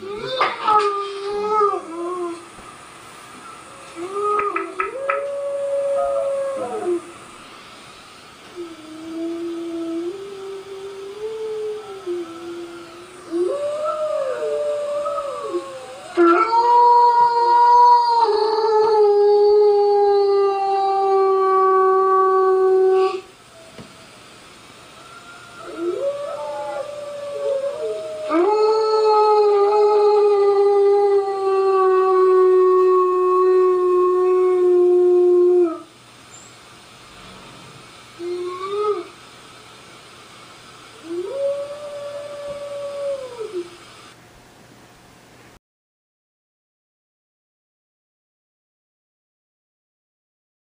Mm.